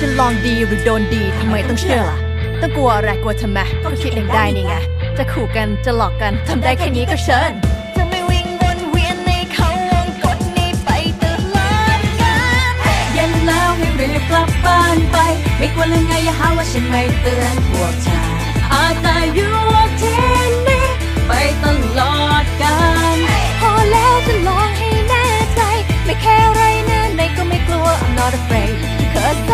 จะลองดีหรือโดนดีทำไมต้องเชื่อล่ะต้องกลัวอะไรกลัวทำไมก็คิดเองได้นี่ไงจะขู่กันจะหลอกกันทำได้แค่นี้ก็เชิญกลับบ้านไป ไม่กลัวรเลยไงอย่าหาว่าฉันไม่เตือนพวกเธออาจแต่อยู่ที่นี่ไปตลอดกันพอแล้วจะลองให้แน่ใจ ไม่แค่ไรแน่หนก็ไม่กลัว I'm not afraid เธอใจ